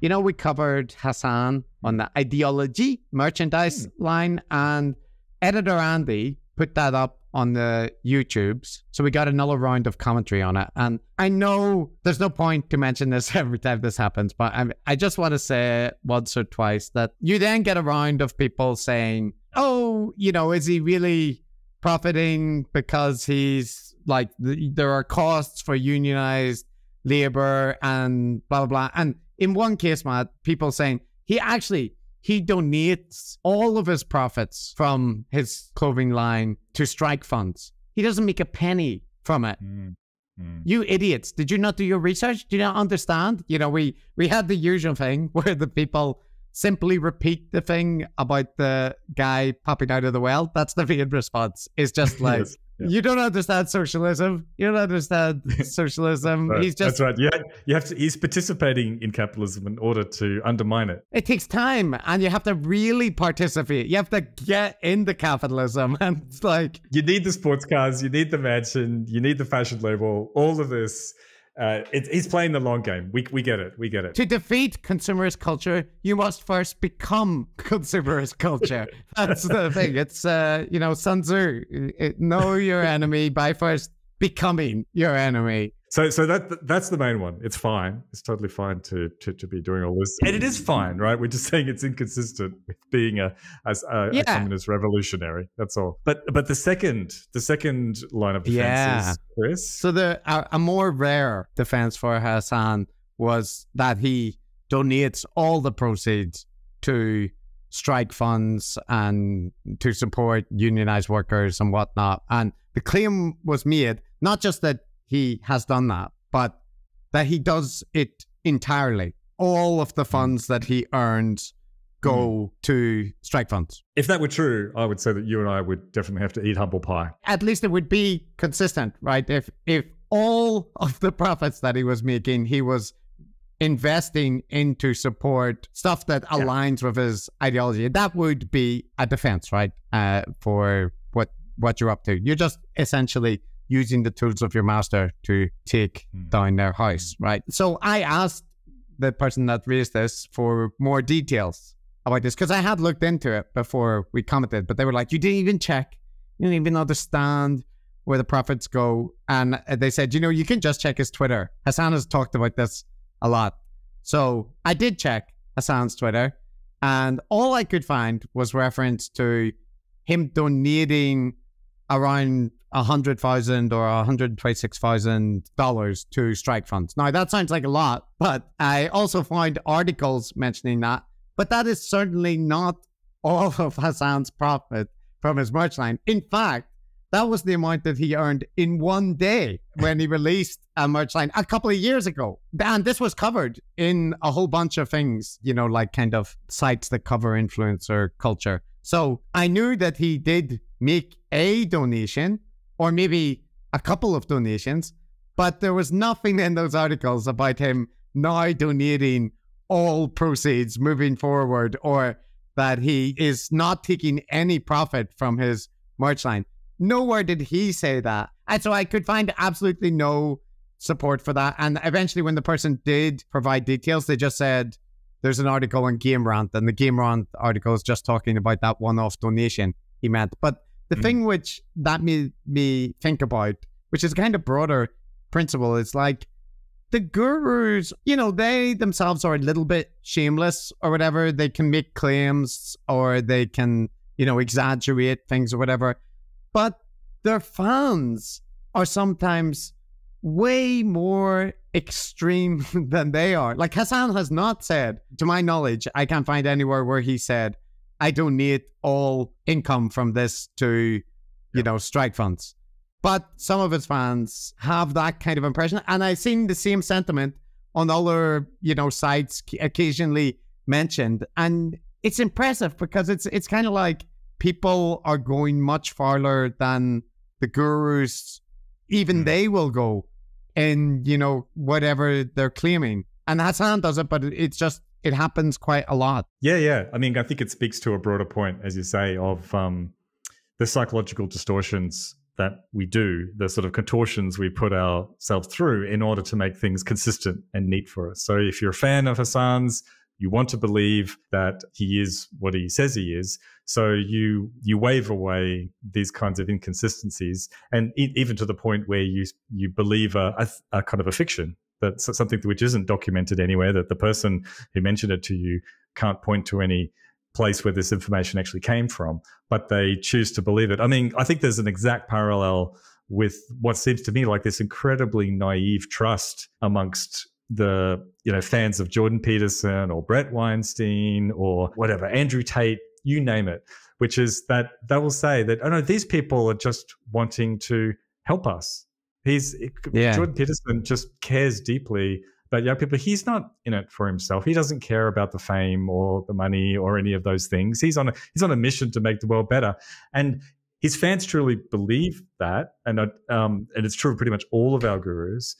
you know, we covered Hasan on the ideology merchandise mm. line, and editor Andy put that up on the YouTubes. So we got another round of commentary on it. And I know there's no point to mention this every time this happens, but I, I just want to say once or twice that you then get a round of people saying, oh, you know, is he really profiting because he's like, the, there are costs for unionized labor and blah, blah, blah. And in one case, Matt, people saying he actually he donates all of his profits from his clothing line to strike funds. He doesn't make a penny from it. Mm. Mm. You idiots! Did you not do your research? Do you not understand? You know, we we had the usual thing where the people simply repeat the thing about the guy popping out of the well. That's the main response. It's just like yes. You don't understand socialism. You don't understand socialism. right. He's just that's right. Yeah, you have to. He's participating in capitalism in order to undermine it. It takes time, and you have to really participate. You have to get into capitalism, and it's like you need the sports cars, you need the mansion, you need the fashion label. All of this uh, it, he's playing the long game. We, we get it. We get it. To defeat consumerist culture, you must first become consumerist culture. That's the thing. It's, uh, you know, Sun Tzu, it, know your enemy by first becoming your enemy. So, so that that's the main one. It's fine. It's totally fine to, to, to be doing all this, and it is fine, right? We're just saying it's inconsistent with being a as a, yeah. a communist revolutionary. That's all. But but the second the second line of defense yeah. is Chris. So the a, a more rare defense for Hasan was that he donates all the proceeds to strike funds and to support unionized workers and whatnot. And the claim was made not just that he has done that, but that he does it entirely. All of the funds that he earns go mm. to strike funds. If that were true, I would say that you and I would definitely have to eat humble pie. At least it would be consistent, right? If if all of the profits that he was making, he was investing into support stuff that yeah. aligns with his ideology. That would be a defense, right? Uh, for what what you're up to. You're just essentially using the tools of your master to take mm. down their house, right? So I asked the person that raised this for more details about this because I had looked into it before we commented, but they were like, you didn't even check, you didn't even understand where the profits go. And they said, you know, you can just check his Twitter. Hasan has talked about this a lot. So I did check Hasan's Twitter, and all I could find was reference to him donating around hundred thousand or thousand dollars to strike funds. Now that sounds like a lot, but I also find articles mentioning that. But that is certainly not all of Hasan's profit from his merch line. In fact, that was the amount that he earned in one day when he released a merch line a couple of years ago. And this was covered in a whole bunch of things, you know, like kind of sites that cover influencer culture. So I knew that he did make a donation or maybe a couple of donations, but there was nothing in those articles about him now donating all proceeds moving forward or that he is not taking any profit from his merch line. Nowhere did he say that. And so I could find absolutely no support for that. And eventually, when the person did provide details, they just said there's an article on Game Rant, and the Game Rant article is just talking about that one off donation he meant. But the mm. thing which that made me think about, which is kind of broader principle, is like the gurus, you know, they themselves are a little bit shameless or whatever. They can make claims or they can, you know, exaggerate things or whatever. But their fans are sometimes way more extreme than they are. Like Hasan has not said, to my knowledge, I can't find anywhere where he said, I don't need all income from this to, you know, strike funds. But some of his fans have that kind of impression. And I've seen the same sentiment on other, you know, sites occasionally mentioned. And it's impressive because it's it's kind of like people are going much farther than the gurus, even mm. they will go in, you know, whatever they're claiming. And Hasan does it, but it's just it happens quite a lot. Yeah, yeah. I mean, I think it speaks to a broader point, as you say, of um, the psychological distortions that we do, the sort of contortions we put ourselves through in order to make things consistent and neat for us. So if you're a fan of Hasan's, you want to believe that he is what he says he is. So you you wave away these kinds of inconsistencies, and even to the point where you you believe a, a, a kind of a fiction that's something which isn't documented anywhere. That the person who mentioned it to you can't point to any place where this information actually came from, but they choose to believe it. I mean, I think there's an exact parallel with what seems to me like this incredibly naive trust amongst the you know fans of Jordan Peterson or Bret Weinstein or whatever Andrew Tate, you name it, which is that they will say that oh no, these people are just wanting to help us. He's yeah. Jordan Peterson just cares deeply about young people. He's not in it for himself. He doesn't care about the fame or the money or any of those things. He's on a he's on a mission to make the world better, and his fans truly believe that, and um, and it's true of pretty much all of our gurus,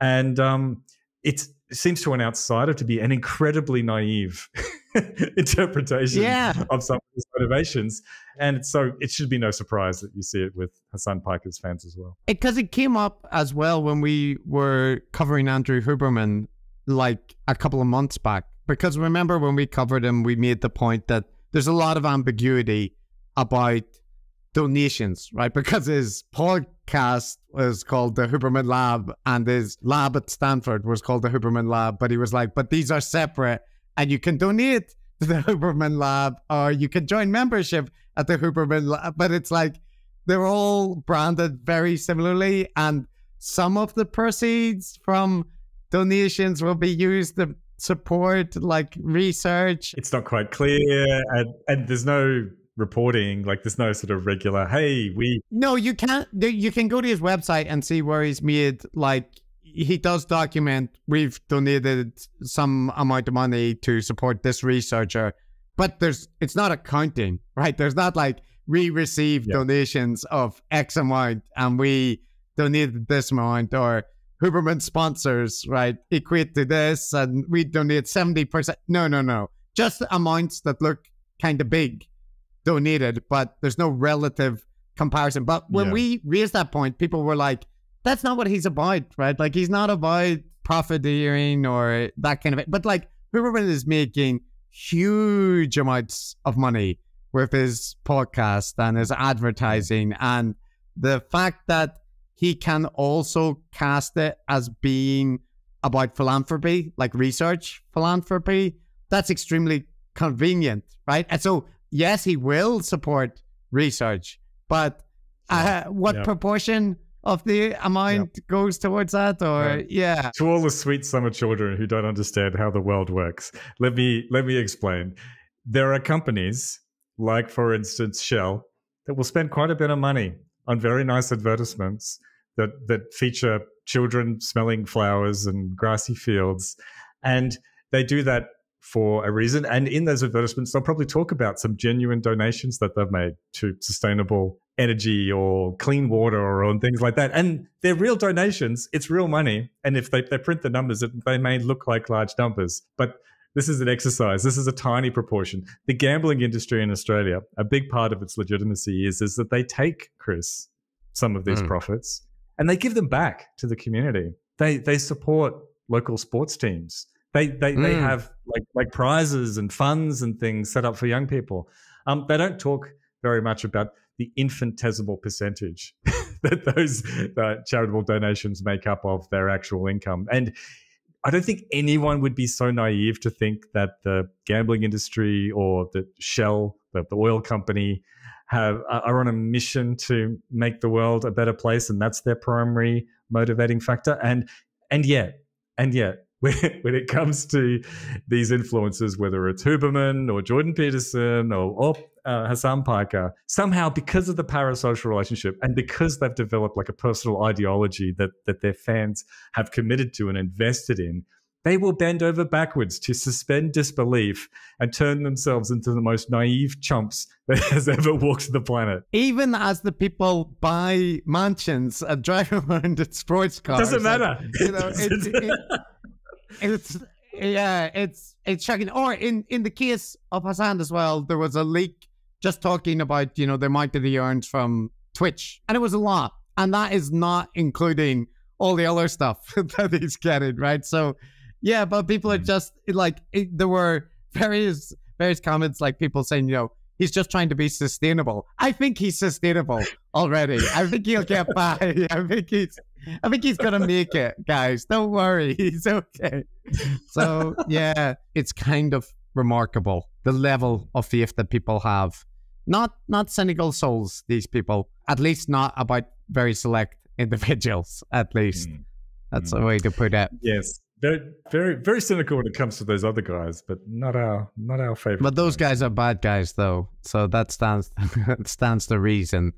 and um, it seems to an outsider to be an incredibly naive interpretation yeah. of some of his motivations. And so it should be no surprise that you see it with Hasan Piker's fans as well. Because it, it, came up as well when we were covering Andrew Huberman like a couple of months back. Because remember when we covered him, we made the point that there's a lot of ambiguity about donations, right? Because his podcast was called the Huberman Lab and his lab at Stanford was called the Huberman Lab. But he was like, but these are separate and you can donate to the Huberman Lab or you can join membership at the Huberman Lab. But it's like they're all branded very similarly. And some of the proceeds from donations will be used to support like research. It's not quite clear. And, and there's no reporting like there's no sort of regular hey we no you can't you can go to his website and see where he's made like he does document we've donated some amount of money to support this researcher but there's it's not accounting right there's not like we received yeah. donations of x amount and we donated this amount or huberman sponsors right equate to this and we donate 70% no no no just amounts that look kind of big donated, but there's no relative comparison. But when yeah. we raised that point, people were like, that's not what he's about, right? Like he's not about profiteering or that kind of it. But like Huberman is making huge amounts of money with his podcast and his advertising and the fact that he can also cast it as being about philanthropy, like research philanthropy, that's extremely convenient, right? And so yes, he will support research, but uh, what proportion of the amount yep. goes towards that or yeah to all the sweet summer children who don't understand how the world works let me let me explain there are companies like for instance shell that will spend quite a bit of money on very nice advertisements that that feature children smelling flowers and grassy fields and they do that for a reason. And in those advertisements, they'll probably talk about some genuine donations that they've made to sustainable energy or clean water or things like that. And they're real donations. It's real money. And if they, they print the numbers, they may look like large numbers. But this is an exercise. This is a tiny proportion. The gambling industry in Australia, a big part of its legitimacy is, is that they take, Chris, some of these mm. profits and they give them back to the community. They, they support local sports teams they they, mm. they have like like prizes and funds and things set up for young people. Um, they don't talk very much about the infinitesimal percentage that those uh, charitable donations make up of their actual income. And I don't think anyone would be so naive to think that the gambling industry or the Shell, the, the oil company, have are on a mission to make the world a better place, and that's their primary motivating factor. And and yet, and yet, when, when it comes to these influences, whether it's Huberman or Jordan Peterson or, or uh, Hasan Piker, somehow because of the parasocial relationship and because they've developed like a personal ideology that that their fans have committed to and invested in, they will bend over backwards to suspend disbelief and turn themselves into the most naive chumps that has ever walked the planet. Even as the people buy mansions and drive around in sports cars. Doesn't matter. you know, it, it, it's yeah, it's it's shocking. Or in in the case of Hasan as well, there was a leak just talking about you know the amount that he earns from Twitch, and it was a lot. And that is not including all the other stuff that he's getting, right? So, yeah, but people are hmm. just like, it, there were various various comments like people saying, you know, he's just trying to be sustainable. I think he's sustainable already. I think he'll get by. I think he's I think he's gonna make it, guys. Don't worry, he's okay. So yeah, it's kind of remarkable the level of faith that people have. Not not cynical souls, these people. At least not about very select individuals, at least. Mm. That's mm. a way to put it. Yes very, very, very cynical when it comes to those other guys, but not our, not our favorite. But those guys, guys are bad guys, though, so that stands stands the reason.